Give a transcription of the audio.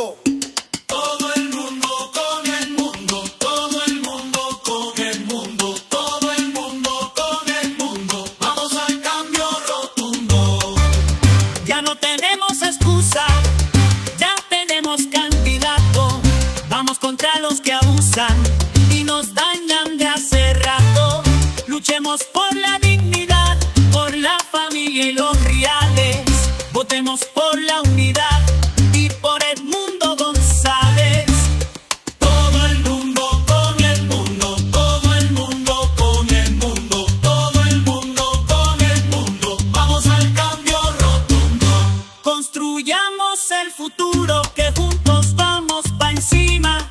Todo el mundo con el mundo, todo el mundo con el mundo, todo el mundo con el mundo. Vamos al cambio rotundo. Ya no tenemos excusa, ya tenemos candidato. Vamos contra los que abusan. Construyamos el futuro que juntos vamos pa' encima.